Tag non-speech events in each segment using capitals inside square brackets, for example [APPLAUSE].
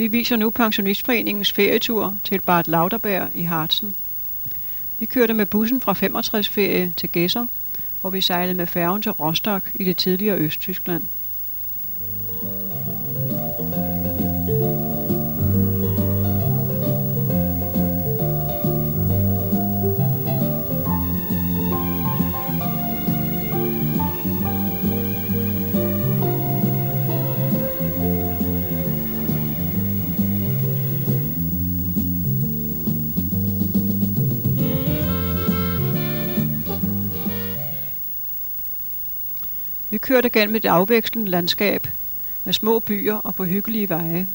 Vi viser nu Pensionistforeningens ferietur til Bad Lauterberg i Harzen. Vi kørte med bussen fra 65 ferie til Gæsser, hvor vi sejlede med færgen til Rostock i det tidligere Østtyskland. Vi kørte gennem et afvekslende landskab med små byer og på hyggelige veje.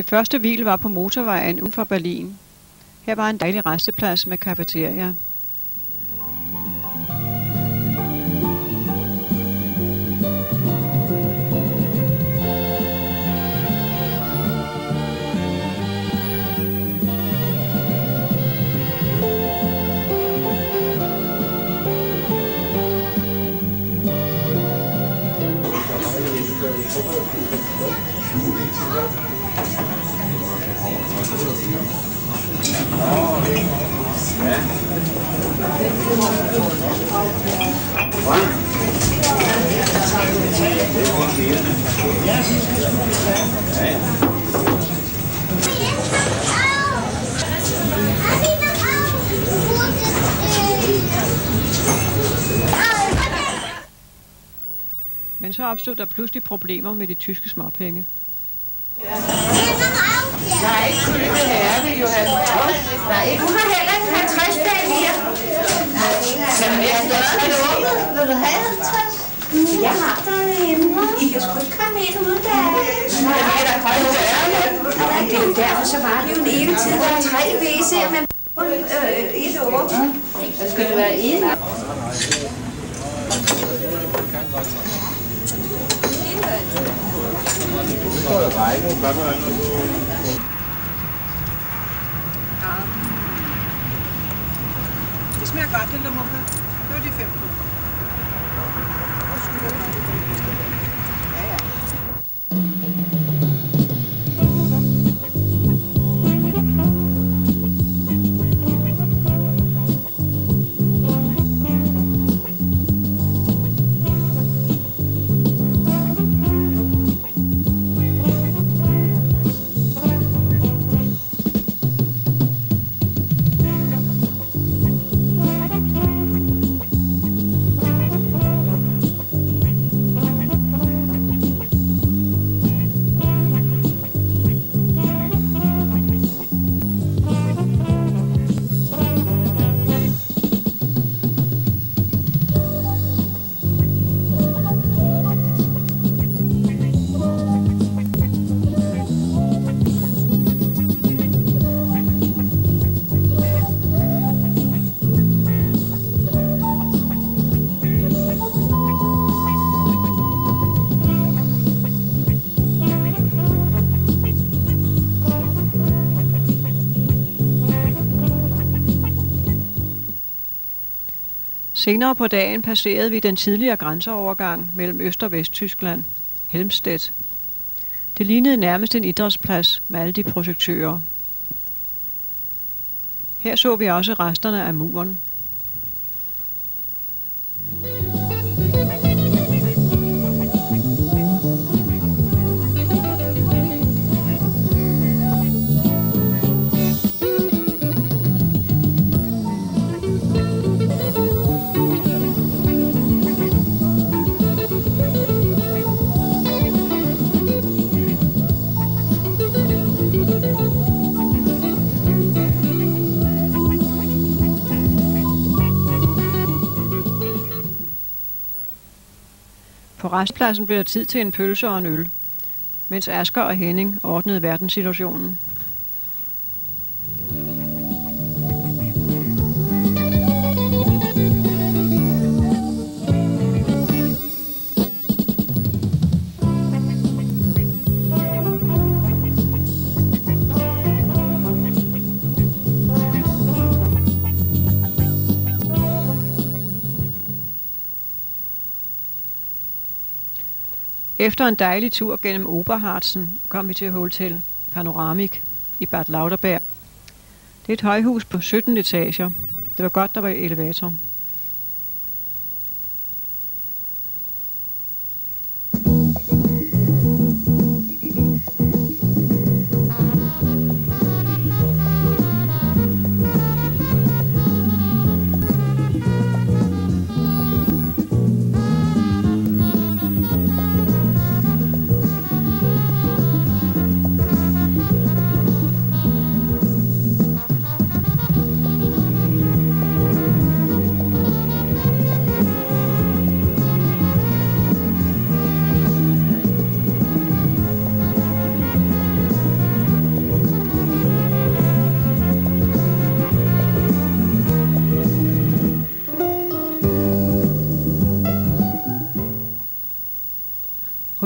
Det første hvil var på motorvejen uden for Berlin. Her var en dejlig resteplads med kafeteria. Men så opstod der pludselig problemer med de tyske småpenge. Nej, købe herre, Johan. Nej, du har heller ikke 50 dage mere. Men jeg er stadig Vil du have 50? Jeg har der en. I kan sgu ikke komme ind uden der. Det er da højt ærligt. Det er jo derfor, så var det jo en evig tid. Der er tre WC'er med øh, et år. Der skal det være en. Det smager godt, det lumumba. Det var de fem kroner. Senere på dagen passerede vi den tidligere grænseovergang mellem Øst- og Vesttyskland, Helmstedt. Det lignede nærmest en idrætsplads med alle de projektører. Her så vi også resterne af muren. På restpladsen blev der tid til en pølse og en øl. mens Asger og Henning ordnede verdenssituationen. Efter en dejlig tur gennem Oberharzen kom vi til Hotel Panoramik i Bad Lauterberg. Det er et højhus på 17 etager. Det var godt, der var elevator.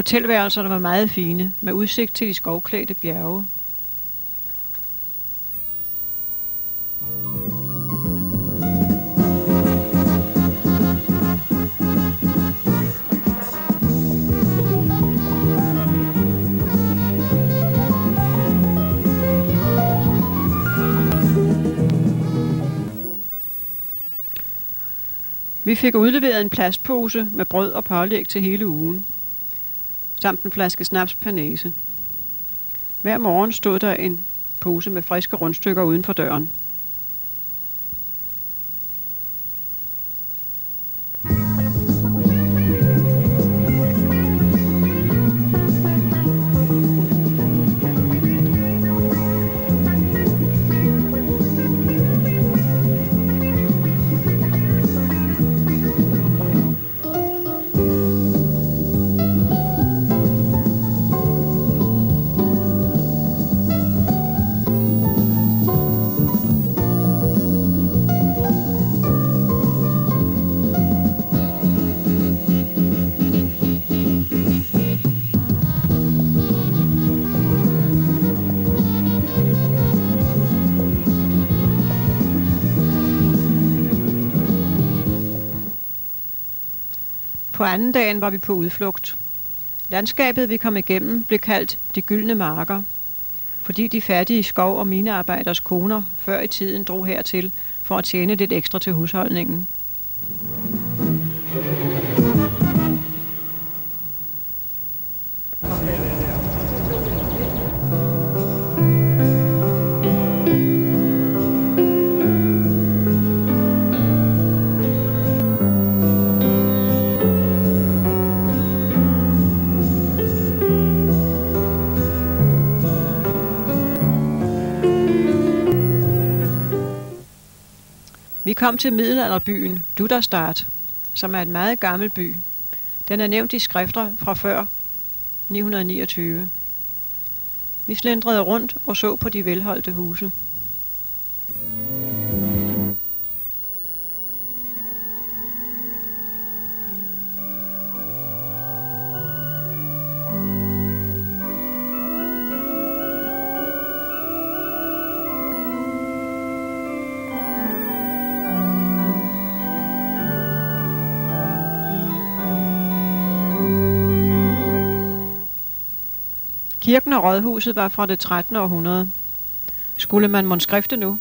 Hotelværelserne var meget fine, med udsigt til de skovklædte bjerge. Vi fik udleveret en plastpose med brød og pålæg til hele ugen samt en flaske snaps per næse. Hver morgen stod der en pose med friske rundstykker uden for døren. På anden dagen var vi på udflugt. Landskabet, vi kom igennem, blev kaldt de gyldne marker, fordi de fattige skov- og minearbejders koner før i tiden drog hertil for at tjene lidt ekstra til husholdningen. Kom til middelalderbyen Duderstadt, som er en meget gammel by. Den er nævnt i skrifter fra før 929. Vi slendrede rundt og så på de velholdte huse. Kirken og rådhuset var fra det 13. århundrede. Skulle man mon skrifte nu?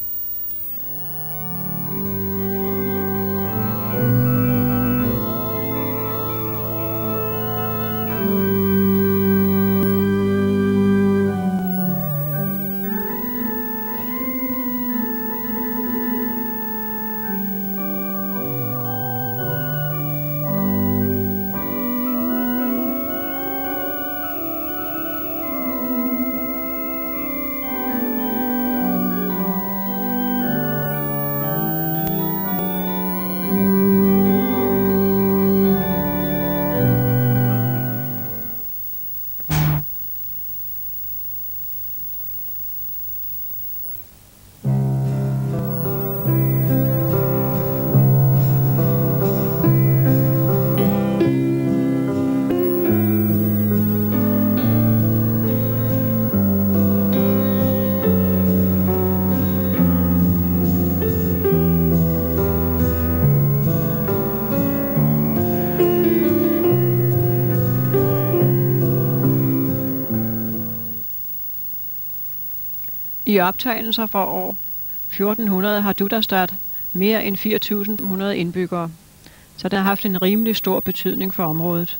I optegnelser fra år 1400 har Duderstadt mere end 4.100 indbyggere, så den har haft en rimelig stor betydning for området.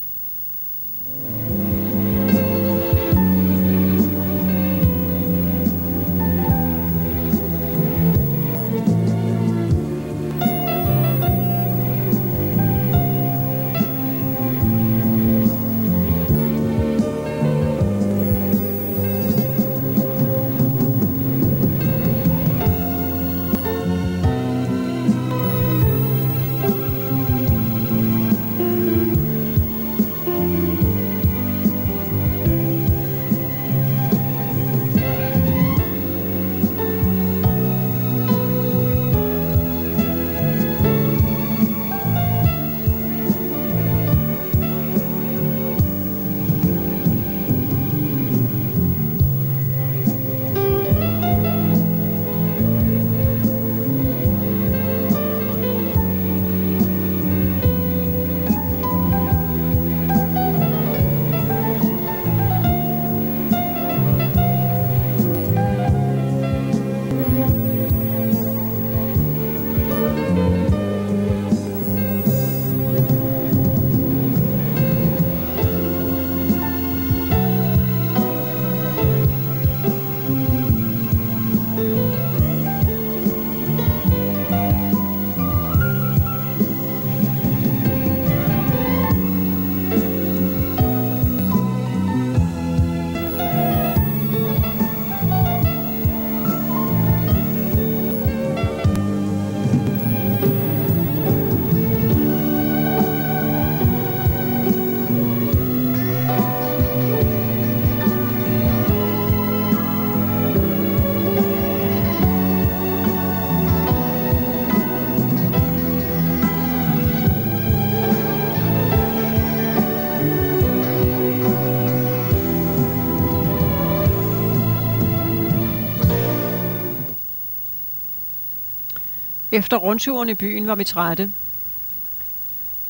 Efter rundturen i byen var vi trætte.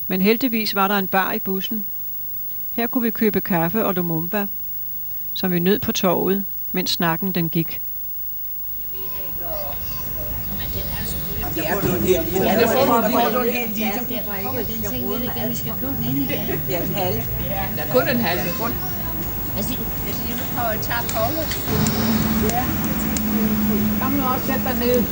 Men heldigvis var der en bar i bussen. Her kunne vi købe kaffe og lumumba, som vi nød på torvet, mens snakken den gik. Ja, det får en. Den ting ikke, at vi skal købe den ind i. Ja, en halv. Der er kun en halv. Hvad siger? Jeg vil prøve at tage Paulus. Ja. Kom nu også, sæt dig ned.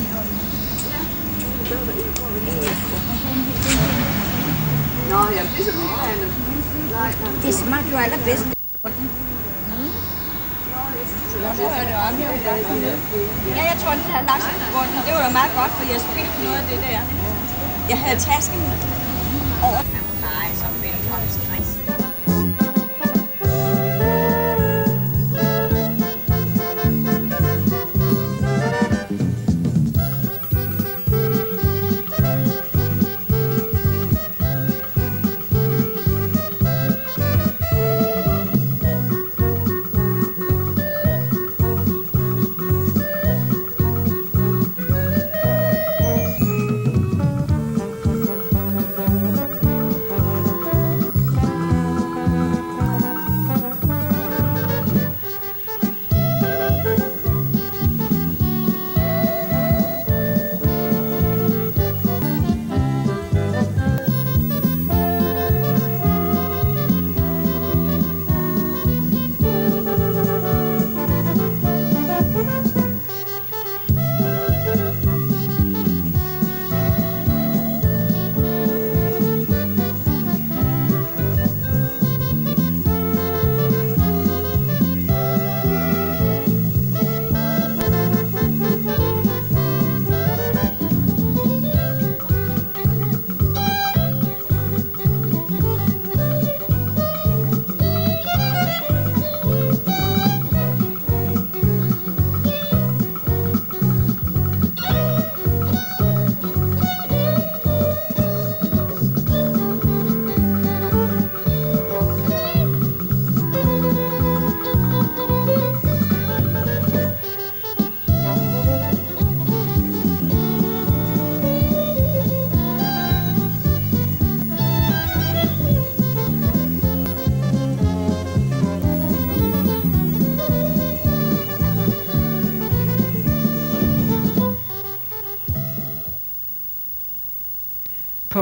Nå, ja, det er så nej. Det smagte jo allerbedst. Ja, jeg tror, den havde lagt sig på bunden, og det var da meget godt, for jeg spildte noget af det der. Jeg havde tasken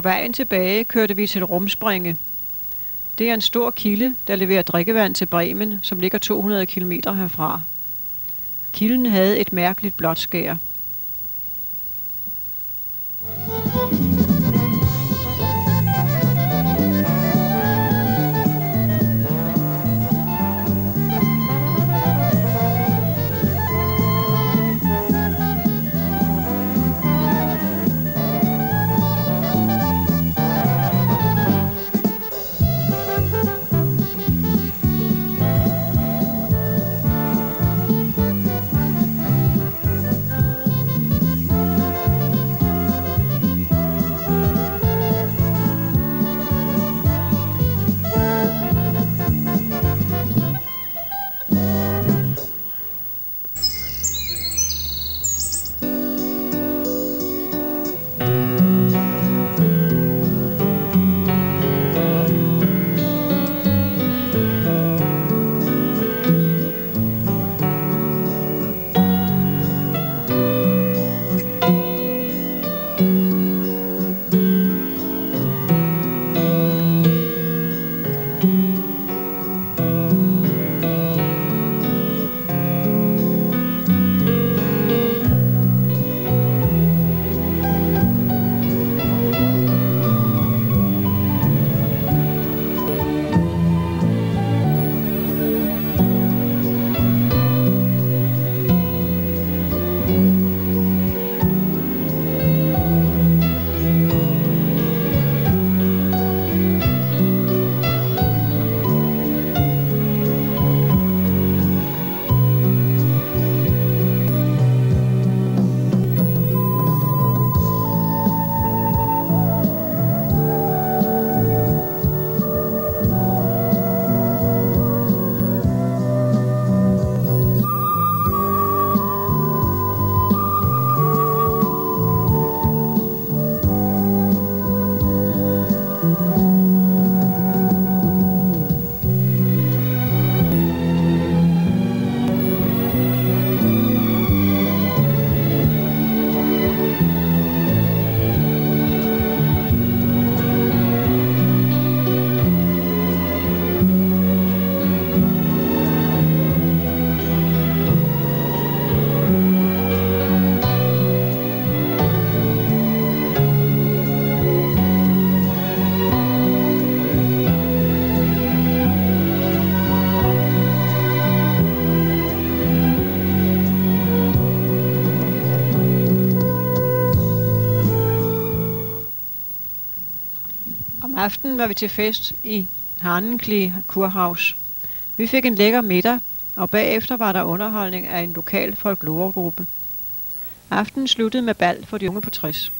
På vejen tilbage kørte vi til Rumspringe. Det er en stor kilde, der leverer drikkevand til Bremen, som ligger 200 km herfra. Kilden havde et mærkeligt blåt skær. Aftenen var vi til fest i Hanenkli Kurhaus. Vi fik en lækker middag, og bagefter var der underholdning af en lokal folkloregruppe. Aftenen sluttede med bal for de unge på 60.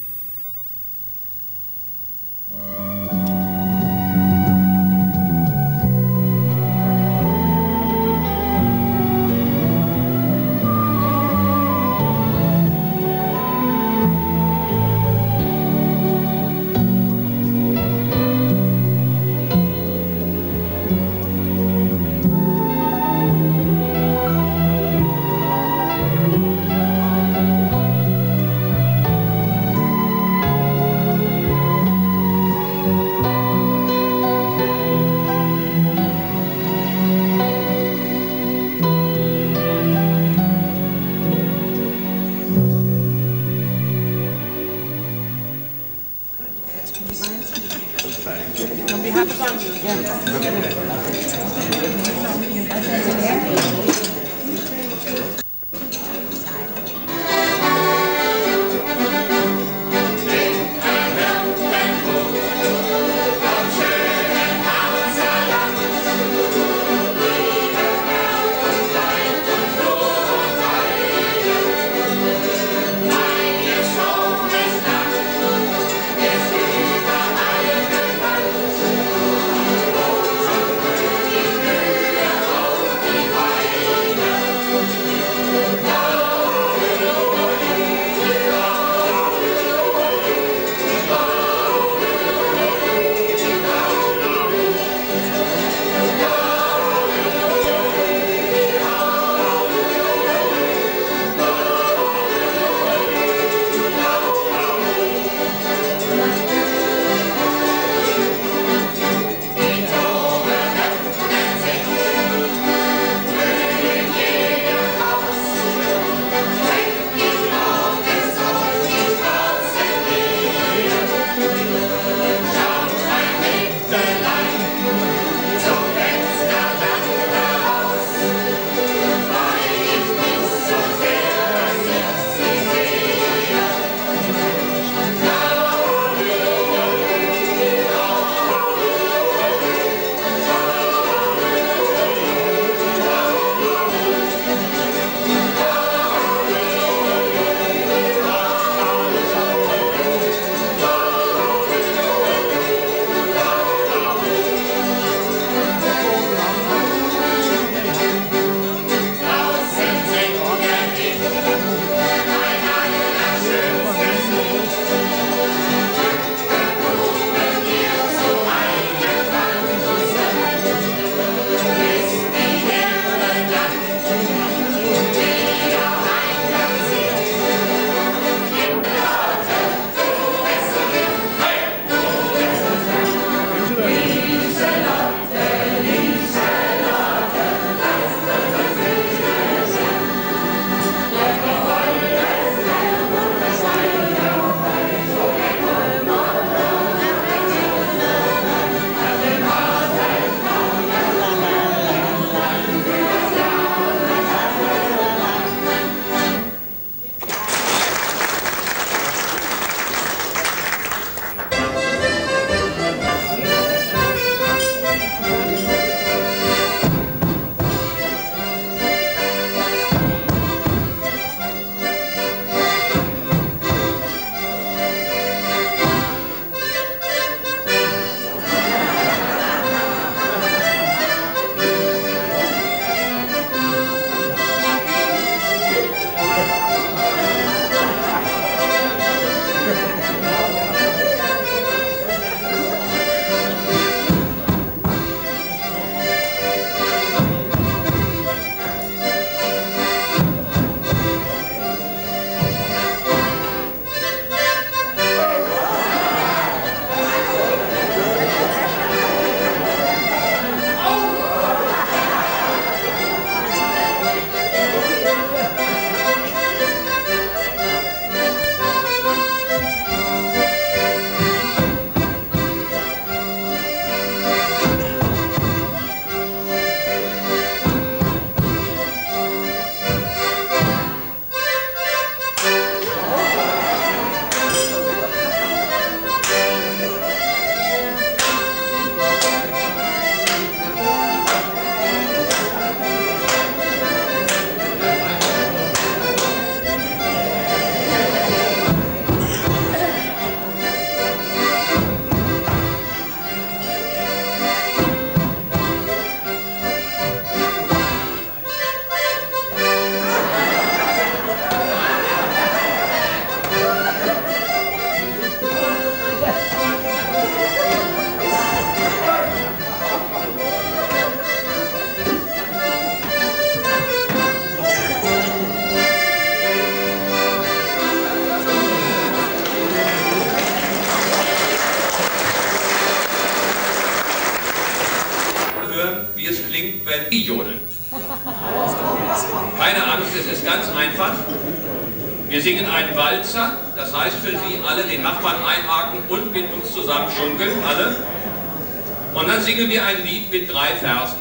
singen wir ein Lied mit drei Versen,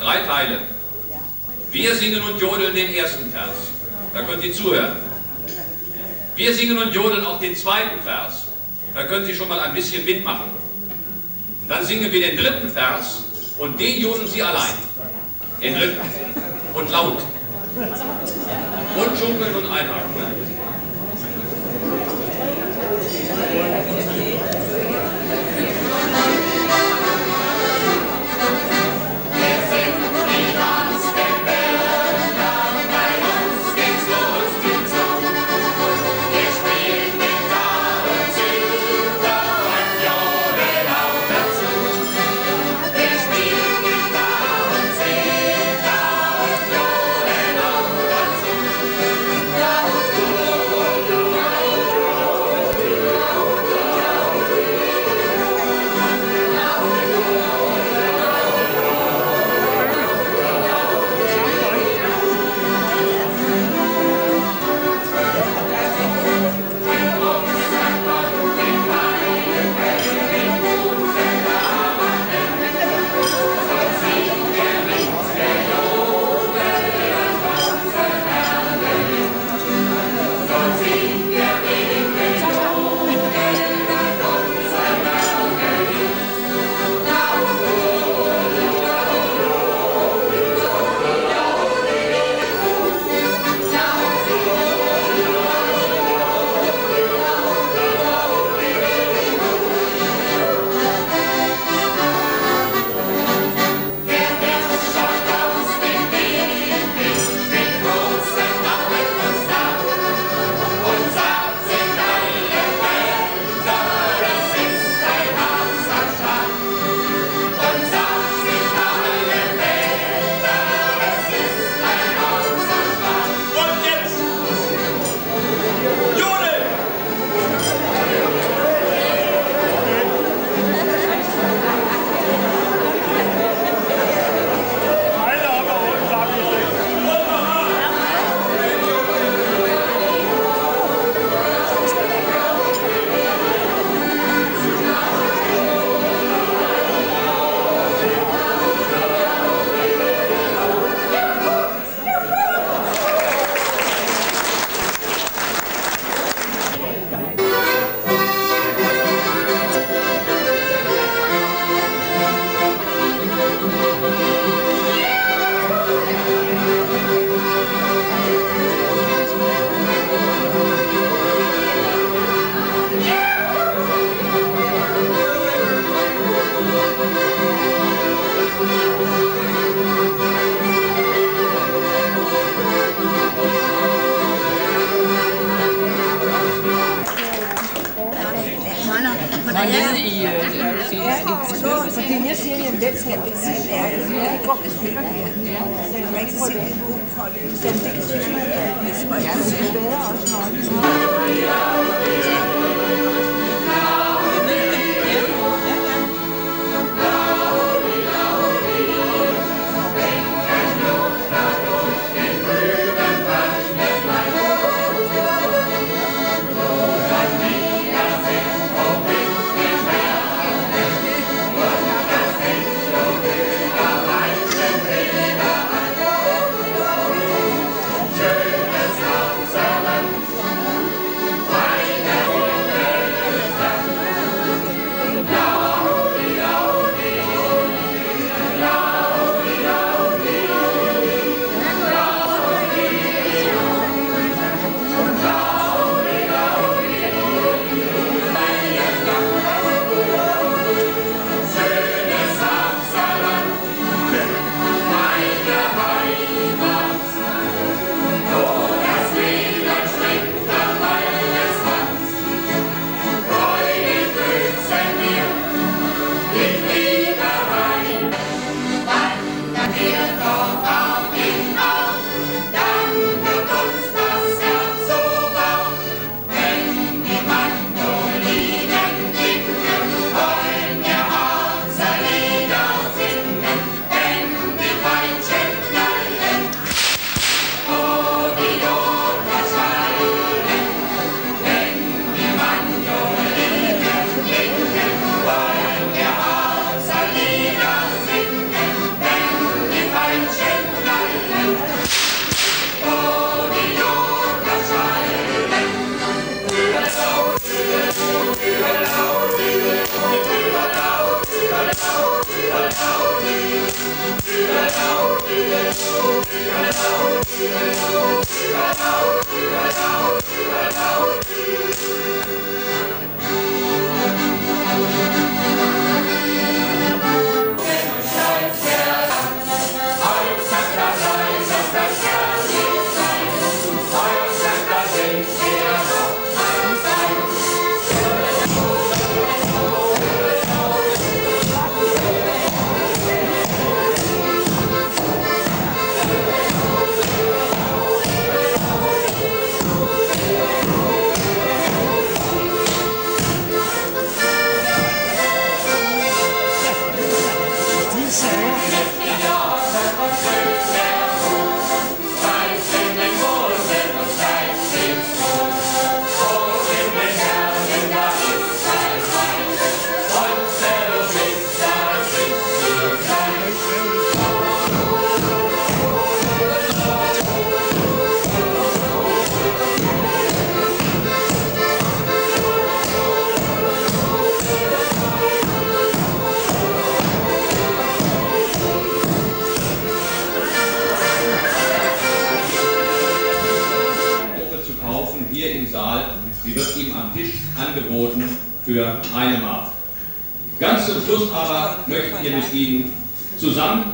drei Teile. Wir singen und jodeln den ersten Vers. Da können Sie zuhören. Wir singen und jodeln auch den zweiten Vers. Da können Sie schon mal ein bisschen mitmachen. Dann singen wir den dritten Vers und den jodeln Sie allein. Den dritten. Und laut. Und schunkeln und einhaken.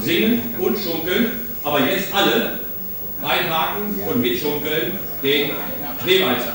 Singen und Schunkeln, aber jetzt alle einhaken und mitschunkeln den Schneeweizen.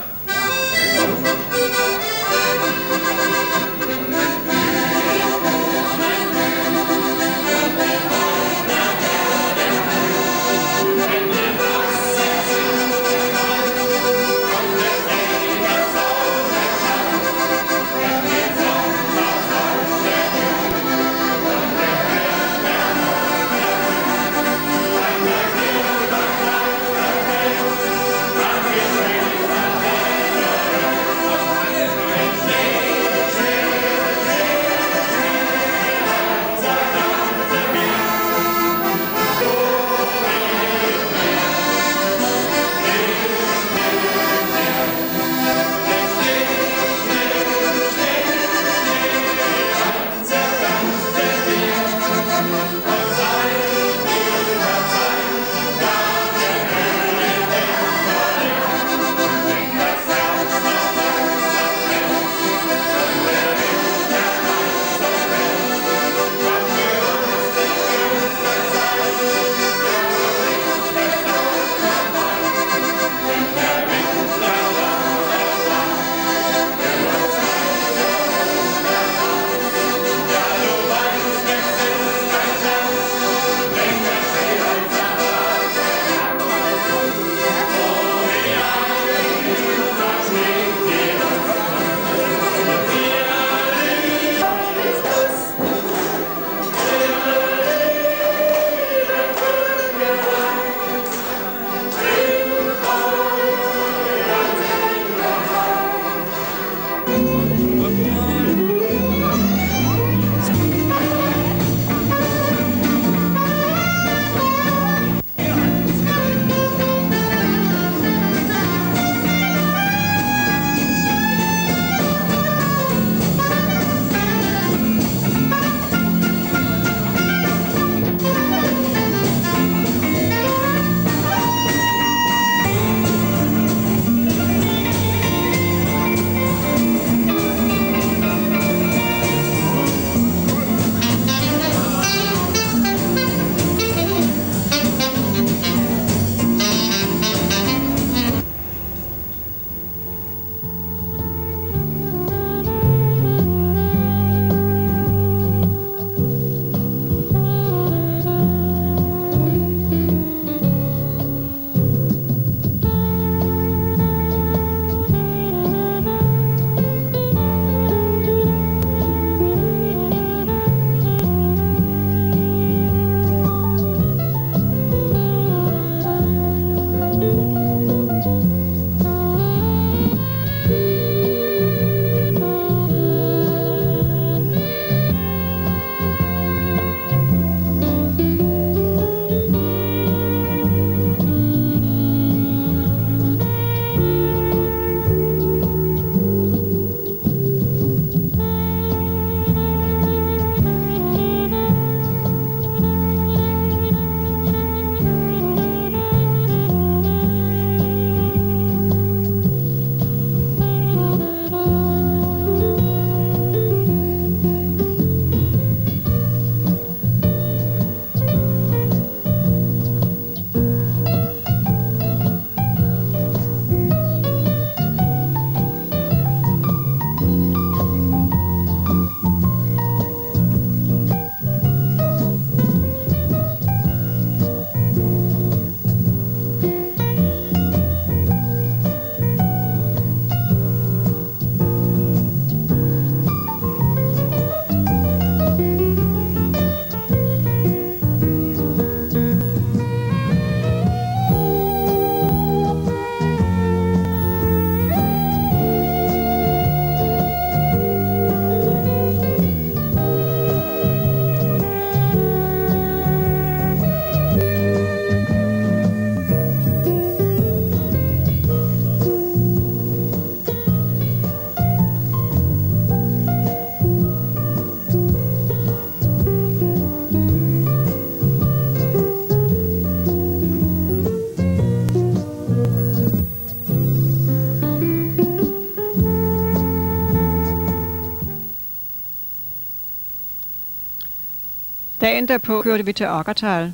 Dagen derpå kørte vi til Akkertal. Vi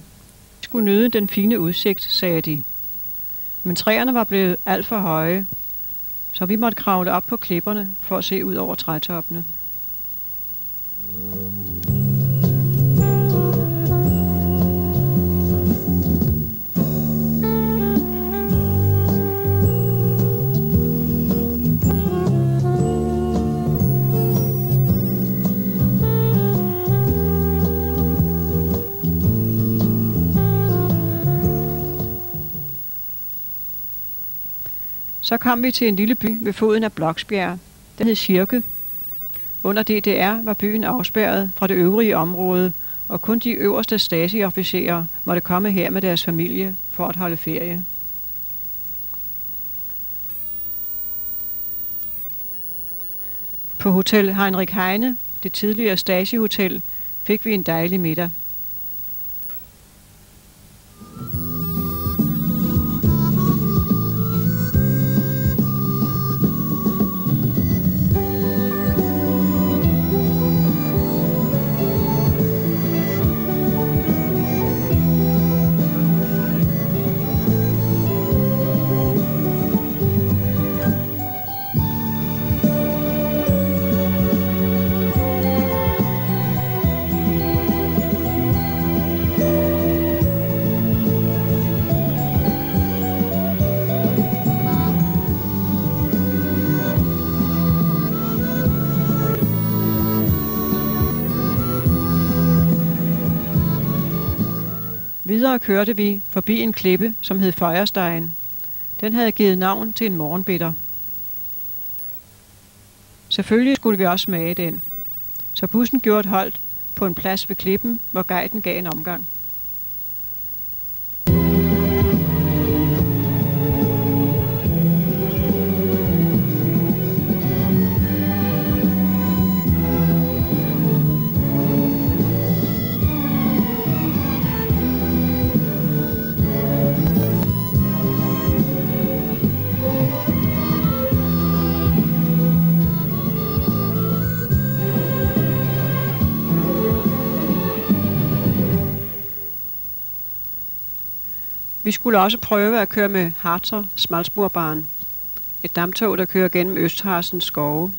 skulle nyde den fine udsigt, sagde de. Men træerne var blevet alt for høje, så vi måtte kravle op på klipperne for at se ud over trætoppene. Så kom vi til en lille by ved foden af Bloksbjerg. Den hed Cirke. Under DDR var byen afspærret fra det øvrige område, og kun de øverste stasiofficerer måtte komme her med deres familie for at holde ferie. På Hotel Heinrich Heine, det tidligere stagehotel, fik vi en dejlig middag. Videre kørte vi forbi en klippe, som hed Feuerstein. Den havde givet navn til en morgenbitter. Selvfølgelig skulle vi også smage den. Så bussen gjorde et holdt på en plads ved klippen, hvor guiden gav en omgang. Vi skulle også prøve at køre med Harzer smalsporbaren. Et damptog, der kører gennem Østharsens skove.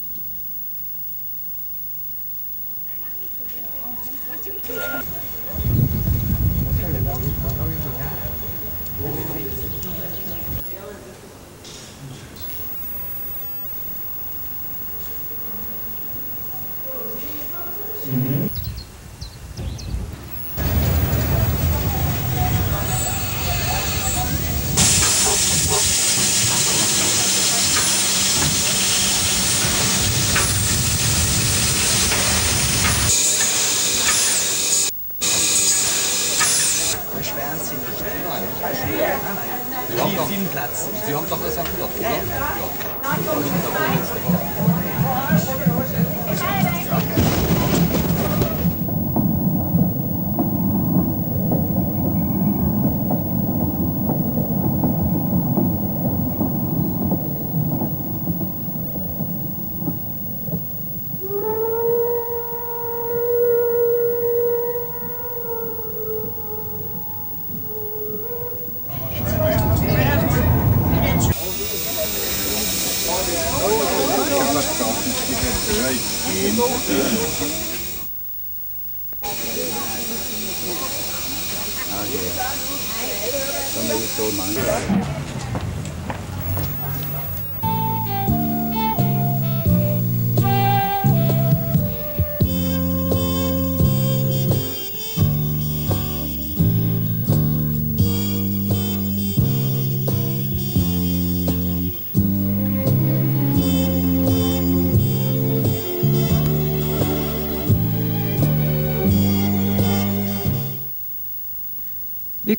Vi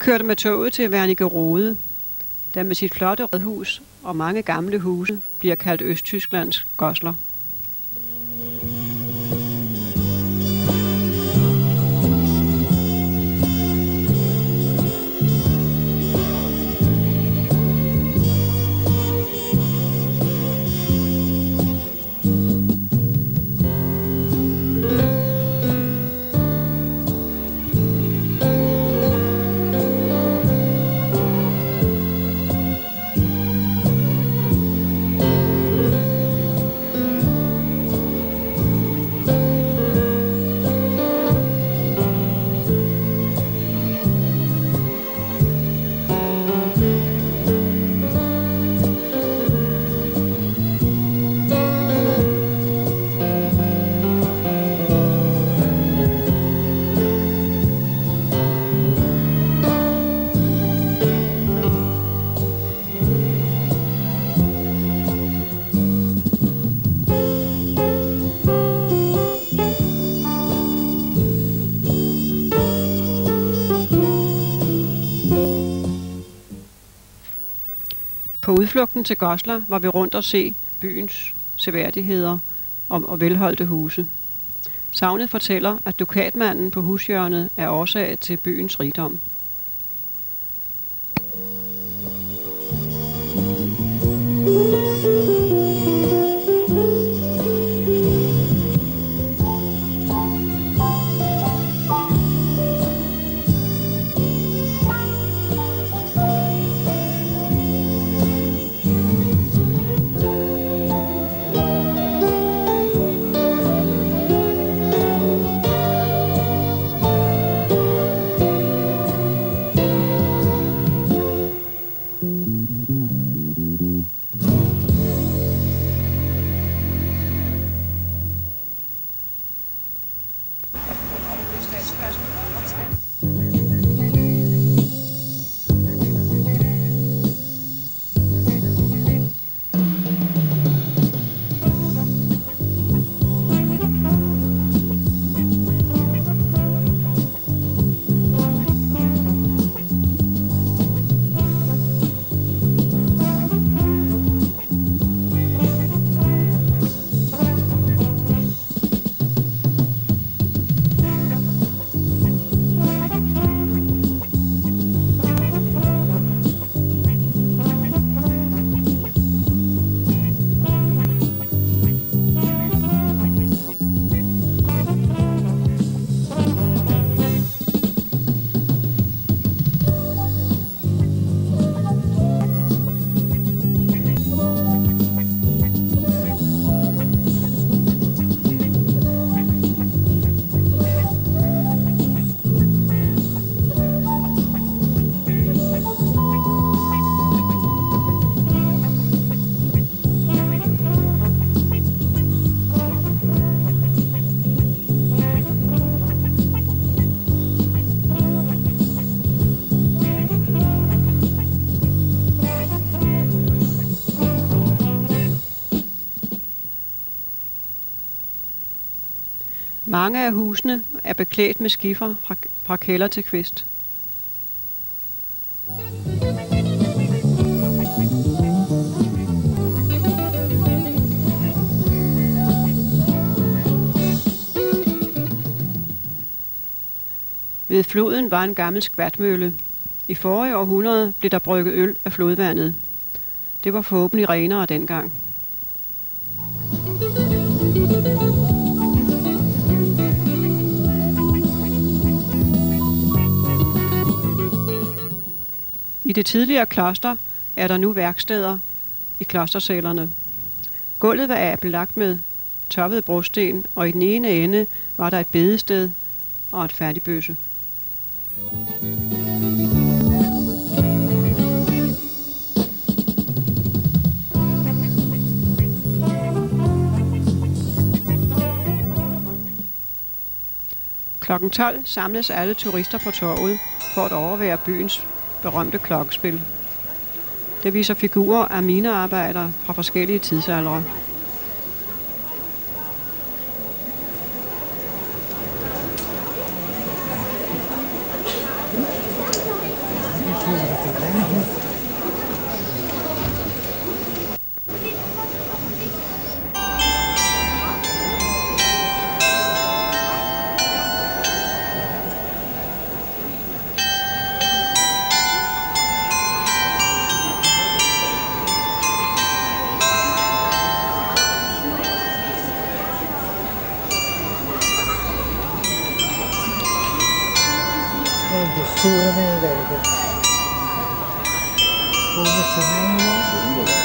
kørte med toget til Wernigerode, der med sit flotte rødhus og mange gamle huse bliver kaldt Østtysklands Gosler. Udflugten til Goslar var vi rundt og se byens seværdigheder og, og velholdte huse. Savnet fortæller, at dukatmanden på hushjørnet er årsag til byens rigdom. Mange af husene er beklædt med skifer fra, fra kælder til kvist. Ved floden var en gammel skvatmølle. I forrige århundrede blev der brygget øl af flodvandet. Det var forhåbentlig renere dengang. I det tidligere kloster er der nu værksteder i klostercellerne. Gulvet var belagt med toppet brosten, og i den ene ende var der et bedested og et færdigbøse. Klokken 12 samles alle turister på torvet for at overvære byens berømte klokkespil. Det viser figurer af minearbejdere fra forskellige tidsaldre. 10年代で。そうですね。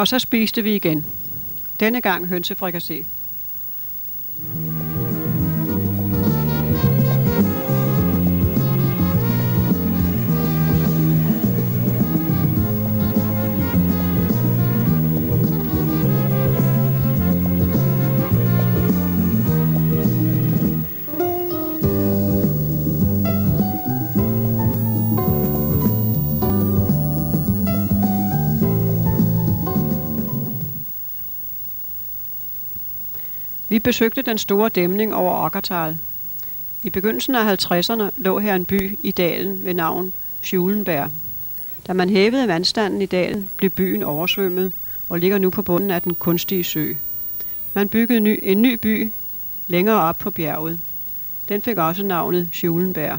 Og så spiste vi igen. Denne gang hønsefrikassé. Besøgte den store dæmning over Okkertal. I begyndelsen af 50'erne lå her en by i dalen ved navn Schulenberg. Da man hævede vandstanden i dalen, blev byen oversvømmet og ligger nu på bunden af den kunstige sø. Man byggede ny, en ny by længere op på bjerget. Den fik også navnet Schulenberg.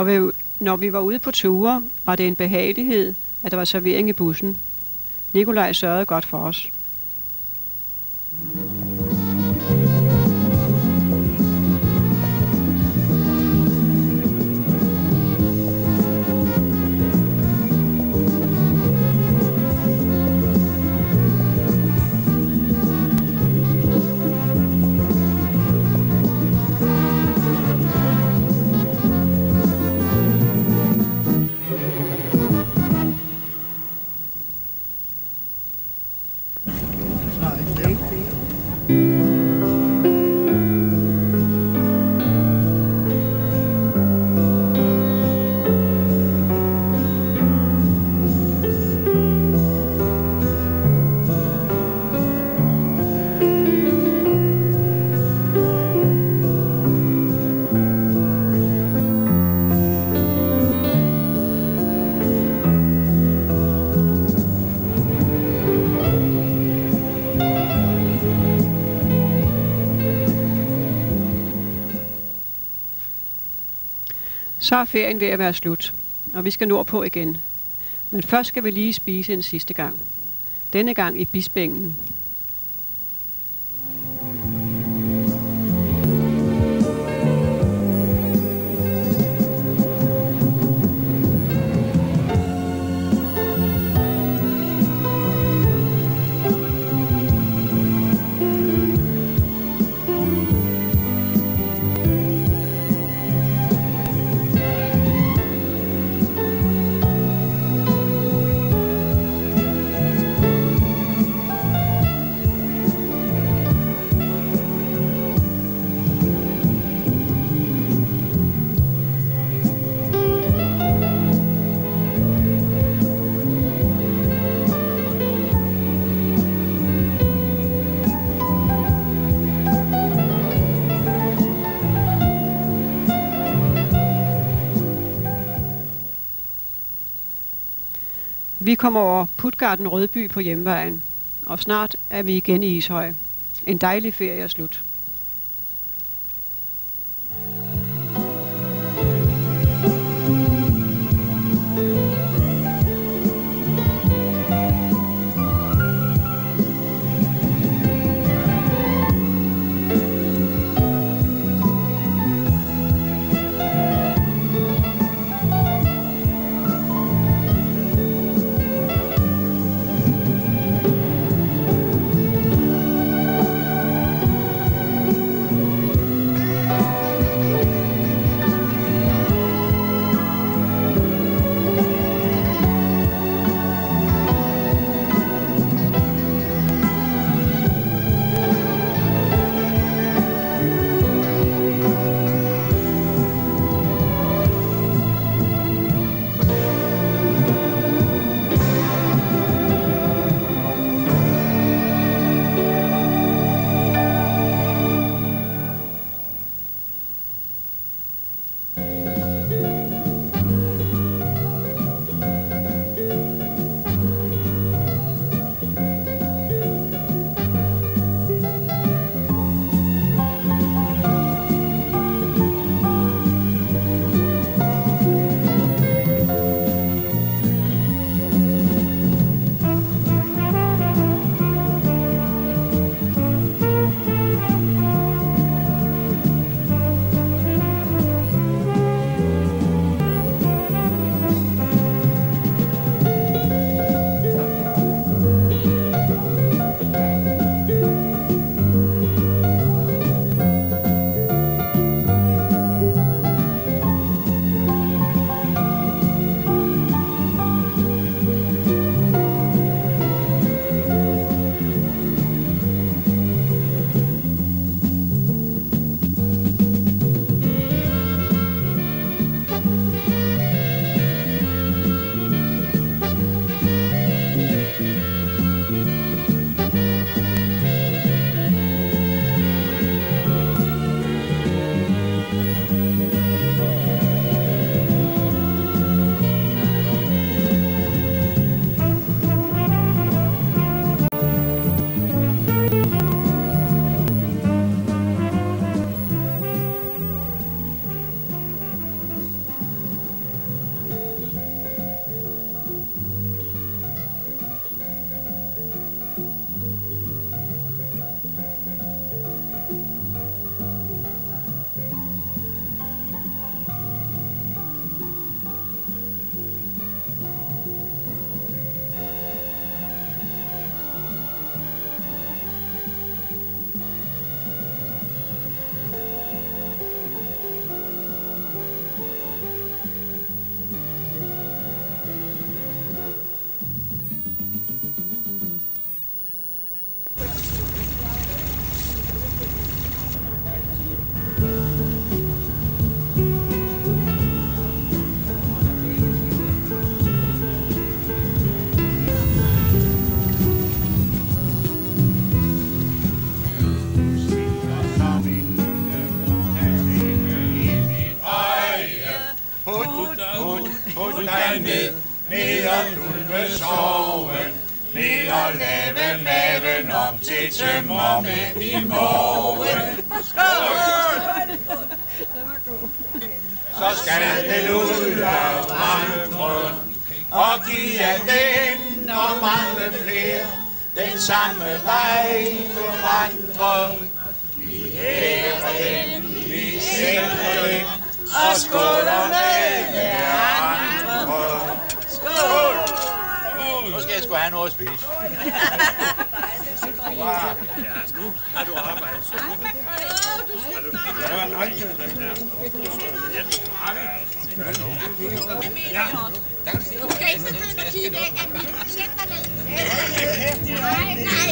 Når vi, når vi var ude på ture, var det en behagelighed, at der var servering i bussen. Nikolaj sørgede godt for os. Så er ferien ved at være slut, og vi skal nordpå igen. Men først skal vi lige spise en sidste gang. Denne gang i Bispingen, Vi kommer over Putgarden Rødby på hjemvejen, og snart er vi igen i Ishøj. En dejlig ferie er slut. I morgen. Skål! Så skal den ud af vandre, og give den og mange flere, den samme vej må vandre. Vi hæver den, vi sænker den, og skåler med hverandre. Skål! Nu skal jeg sgu have noget at spise. [LAUGHS] Wow. Nu har du arbejdet. Så nu har du... Ja, nej. Ja. Du skal ikke begynde at kigge væk af mit. Sæt dig ned. Nej, nej.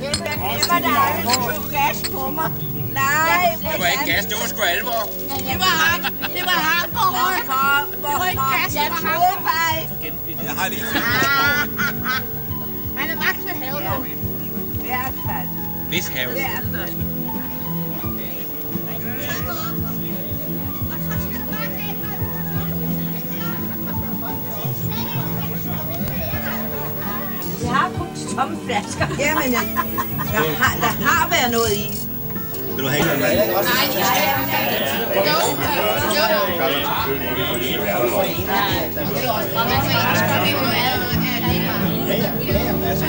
Det var dig, der tog gas på mig. Nej, Det var ikke gas, det var sgu alvor. Det var ham. Det var ham, går rundt. Det var ikke gas, det var ham. Jeg troede bare Jeg har lige Han er vagt ved havet. I hvert fald. Hvis have. I hvert fald. tomme flasker. [LAUGHS] Jamen, der har, der har været noget i. Vil du have en anden? Nej, de skal Jo, Og man kan ikke spørge, hvem du er. Så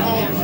må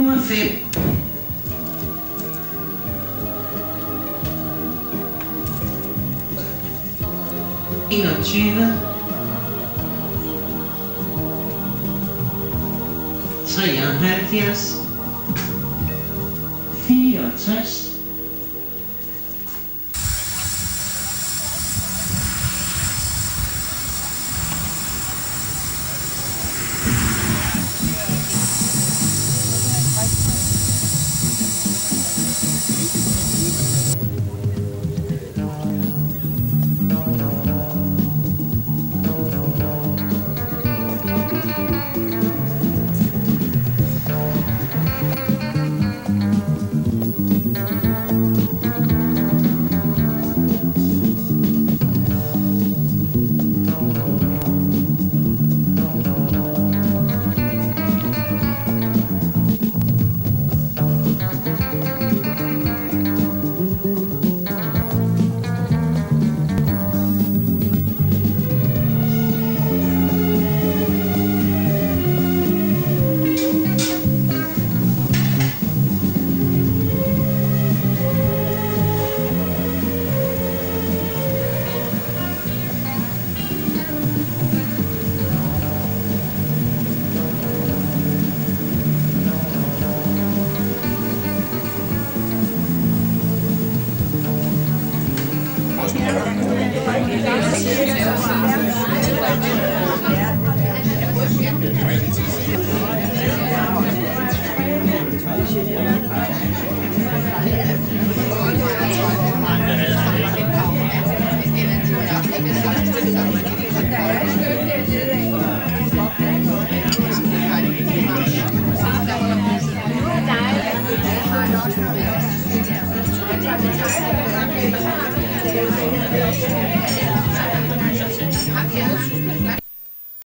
não haver Inatina, Sayan Hertias, Fiat